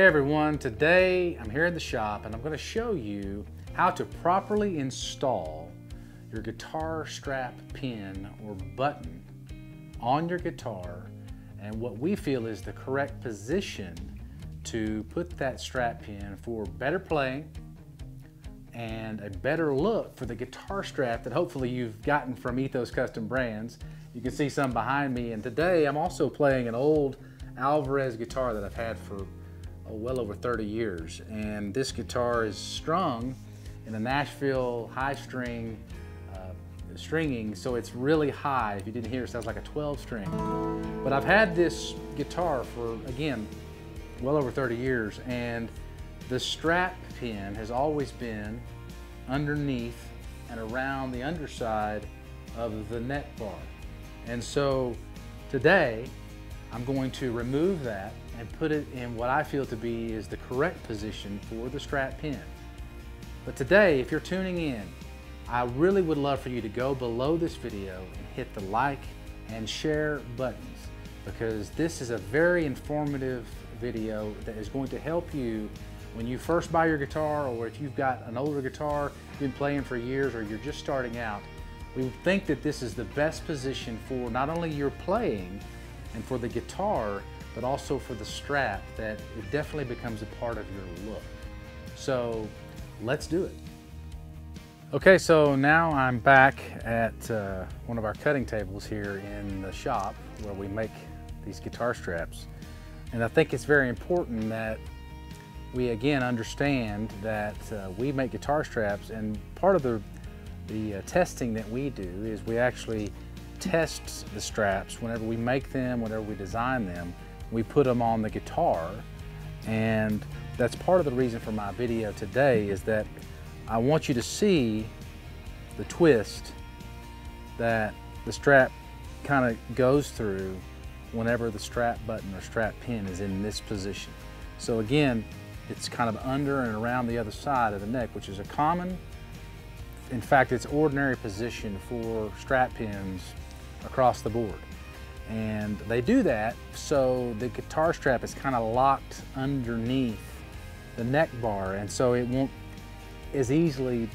Hey everyone, today I'm here at the shop and I'm going to show you how to properly install your guitar strap pin or button on your guitar and what we feel is the correct position to put that strap pin for better playing and a better look for the guitar strap that hopefully you've gotten from Ethos Custom Brands. You can see some behind me and today I'm also playing an old Alvarez guitar that I've had for well over 30 years and this guitar is strung in a Nashville high string uh, stringing so it's really high. If you didn't hear it sounds like a 12 string. But I've had this guitar for again well over 30 years and the strap pin has always been underneath and around the underside of the neck bar. And so today I'm going to remove that and put it in what I feel to be is the correct position for the strap pin. But today, if you're tuning in, I really would love for you to go below this video and hit the like and share buttons because this is a very informative video that is going to help you when you first buy your guitar or if you've got an older guitar, been playing for years or you're just starting out, we think that this is the best position for not only your playing and for the guitar, but also for the strap that it definitely becomes a part of your look. So let's do it. Okay, so now I'm back at uh, one of our cutting tables here in the shop where we make these guitar straps. And I think it's very important that we again understand that uh, we make guitar straps and part of the, the uh, testing that we do is we actually test the straps whenever we make them, whenever we design them. We put them on the guitar and that's part of the reason for my video today is that I want you to see the twist that the strap kind of goes through whenever the strap button or strap pin is in this position. So again, it's kind of under and around the other side of the neck, which is a common, in fact, it's ordinary position for strap pins across the board. And they do that so the guitar strap is kind of locked underneath the neck bar and so it won't as easily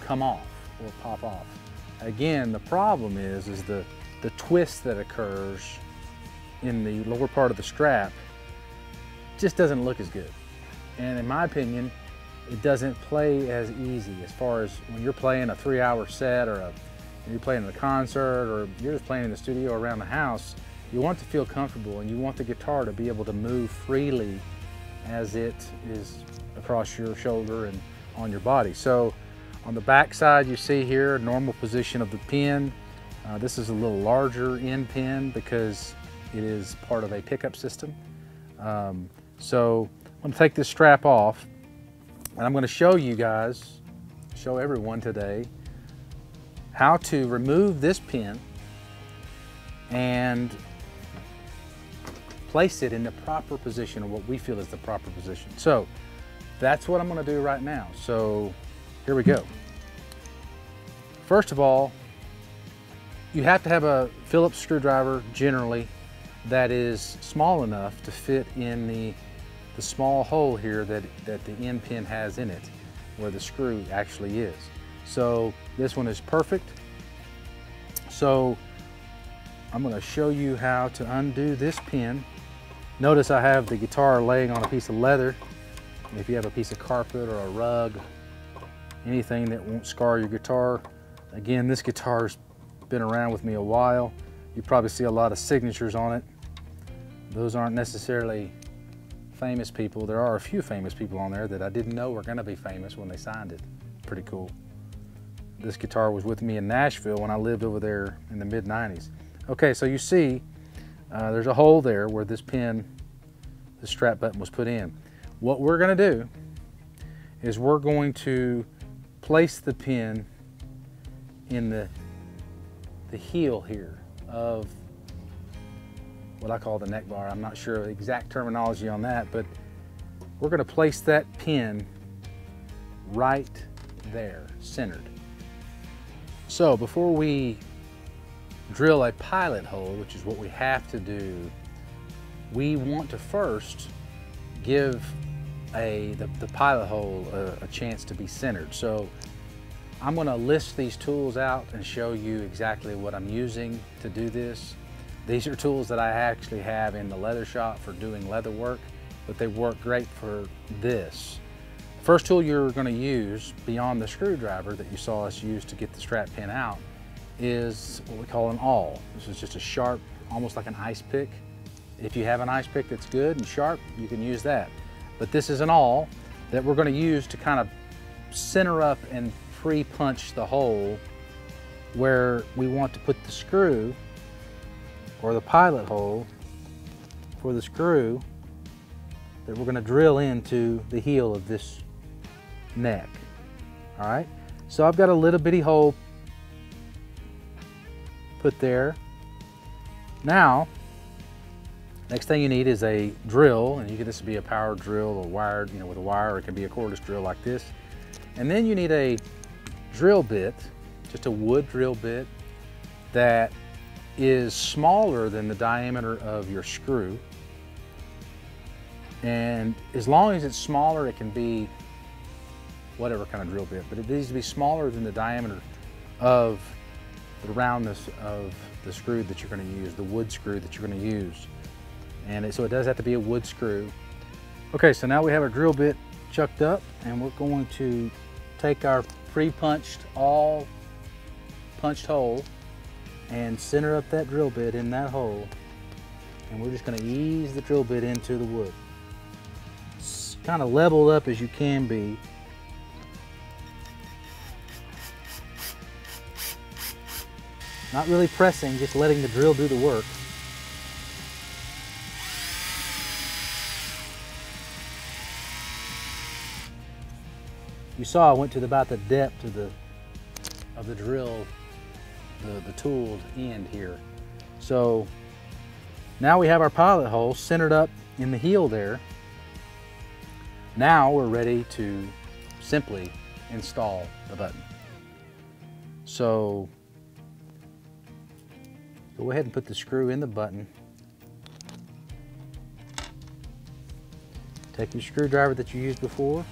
come off or pop off. Again, the problem is, is the, the twist that occurs in the lower part of the strap just doesn't look as good. And in my opinion, it doesn't play as easy as far as when you're playing a three hour set or a, you're playing in a concert or you're just playing in the studio around the house, you want to feel comfortable and you want the guitar to be able to move freely as it is across your shoulder and on your body. So on the back side you see here, normal position of the pin. Uh, this is a little larger end pin because it is part of a pickup system. Um, so I'm gonna take this strap off and I'm gonna show you guys, show everyone today, how to remove this pin and place it in the proper position or what we feel is the proper position. So that's what I'm gonna do right now. So here we go. First of all, you have to have a Phillips screwdriver generally that is small enough to fit in the the small hole here that, that the end pin has in it, where the screw actually is. So this one is perfect. So I'm gonna show you how to undo this pin. Notice I have the guitar laying on a piece of leather. If you have a piece of carpet or a rug, anything that won't scar your guitar. Again, this guitar's been around with me a while. You probably see a lot of signatures on it. Those aren't necessarily famous people. There are a few famous people on there that I didn't know were gonna be famous when they signed it. Pretty cool. This guitar was with me in Nashville when I lived over there in the mid 90s. Okay, so you see, uh, there's a hole there where this pin, the strap button was put in. What we're gonna do is we're going to place the pin in the, the heel here of what I call the neck bar. I'm not sure the exact terminology on that, but we're gonna place that pin right there, centered. So before we drill a pilot hole, which is what we have to do, we want to first give a the, the pilot hole a, a chance to be centered. So I'm gonna list these tools out and show you exactly what I'm using to do this. These are tools that I actually have in the leather shop for doing leather work, but they work great for this. First tool you're gonna use beyond the screwdriver that you saw us use to get the strap pin out is what we call an awl. This is just a sharp, almost like an ice pick. If you have an ice pick that's good and sharp, you can use that. But this is an awl that we're gonna use to kind of center up and pre-punch the hole where we want to put the screw or the pilot hole for the screw that we're going to drill into the heel of this neck. All right, so I've got a little bitty hole put there. Now, next thing you need is a drill, and you can this would be a power drill or wired, you know, with a wire, or it can be a cordless drill like this. And then you need a drill bit, just a wood drill bit that is smaller than the diameter of your screw. And as long as it's smaller, it can be whatever kind of drill bit, but it needs to be smaller than the diameter of the roundness of the screw that you're going to use, the wood screw that you're going to use. And it, so it does have to be a wood screw. Okay, so now we have our drill bit chucked up and we're going to take our pre-punched awl punched hole and center up that drill bit in that hole and we're just going to ease the drill bit into the wood kind of leveled up as you can be not really pressing just letting the drill do the work You saw I went to the, about the depth of the, of the drill, the, the tooled end here. So now we have our pilot hole centered up in the heel there. Now we're ready to simply install the button. So go ahead and put the screw in the button. Take your screwdriver that you used before,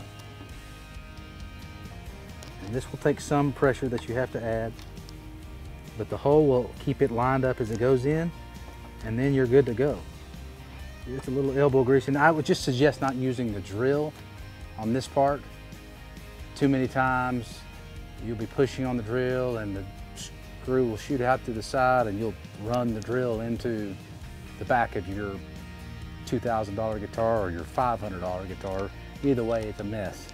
and this will take some pressure that you have to add, but the hole will keep it lined up as it goes in, and then you're good to go. It's a little elbow grease, and I would just suggest not using the drill on this part. Too many times, you'll be pushing on the drill and the screw will shoot out to the side and you'll run the drill into the back of your $2,000 guitar or your $500 guitar. Either way, it's a mess.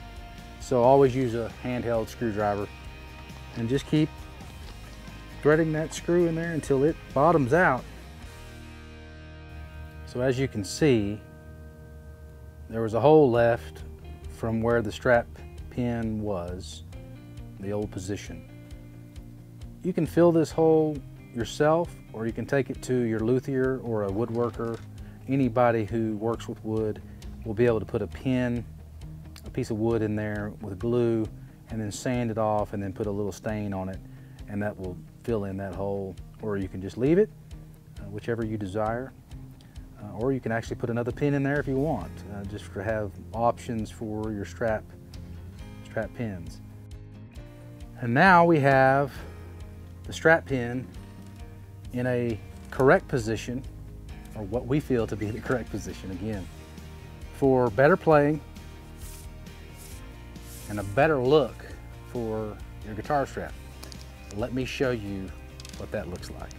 So always use a handheld screwdriver and just keep threading that screw in there until it bottoms out. So as you can see, there was a hole left from where the strap pin was, the old position. You can fill this hole yourself or you can take it to your luthier or a woodworker. Anybody who works with wood will be able to put a pin a piece of wood in there with glue and then sand it off and then put a little stain on it and that will fill in that hole. Or you can just leave it uh, whichever you desire. Uh, or you can actually put another pin in there if you want uh, just to have options for your strap strap pins. And now we have the strap pin in a correct position or what we feel to be the correct position again for better playing and a better look for your guitar strap. Let me show you what that looks like.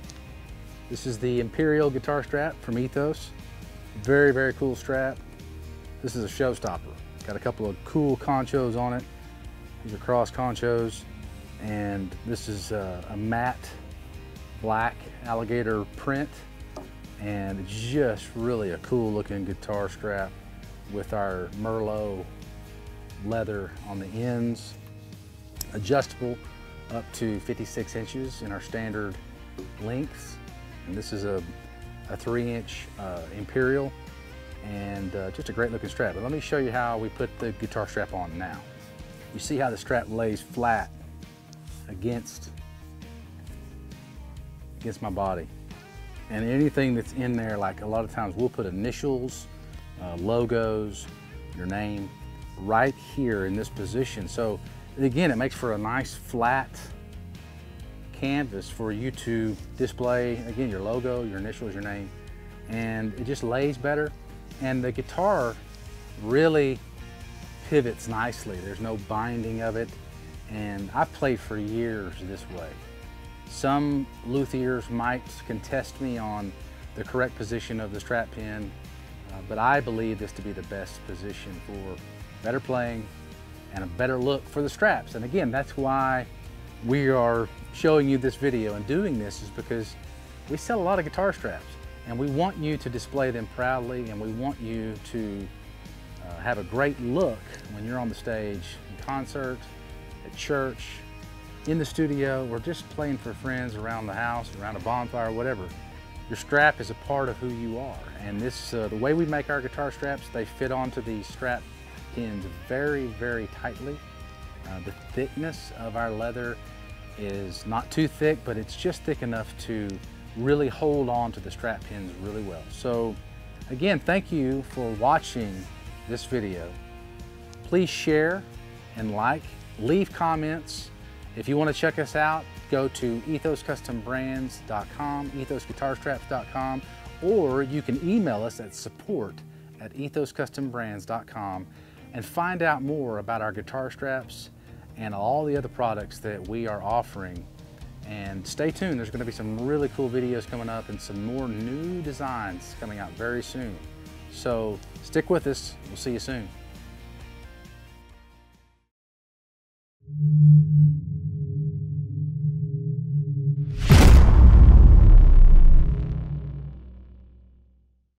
This is the Imperial guitar strap from Ethos. Very, very cool strap. This is a showstopper. Got a couple of cool conchos on it. These are cross conchos. And this is a, a matte black alligator print. And just really a cool looking guitar strap with our Merlot leather on the ends, adjustable up to 56 inches in our standard lengths. And this is a, a three inch uh, Imperial and uh, just a great looking strap. But let me show you how we put the guitar strap on now. You see how the strap lays flat against, against my body. And anything that's in there, like a lot of times we'll put initials uh, logos, your name, right here in this position. So again, it makes for a nice flat canvas for you to display, again, your logo, your initials, your name, and it just lays better. And the guitar really pivots nicely. There's no binding of it. And I've played for years this way. Some luthiers might contest me on the correct position of the strap pin, uh, but I believe this to be the best position for better playing and a better look for the straps. And again, that's why we are showing you this video and doing this is because we sell a lot of guitar straps and we want you to display them proudly and we want you to uh, have a great look when you're on the stage in concert, at church, in the studio, or just playing for friends around the house, around a bonfire, whatever. Your strap is a part of who you are. And this, uh, the way we make our guitar straps, they fit onto these strap pins very, very tightly. Uh, the thickness of our leather is not too thick, but it's just thick enough to really hold on to the strap pins really well. So again, thank you for watching this video. Please share and like, leave comments. If you want to check us out, go to ethoscustombrands.com, ethosguitarstraps.com, or you can email us at support at ethoscustombrands.com and find out more about our guitar straps and all the other products that we are offering. And stay tuned, there's gonna be some really cool videos coming up and some more new designs coming out very soon. So stick with us, we'll see you soon.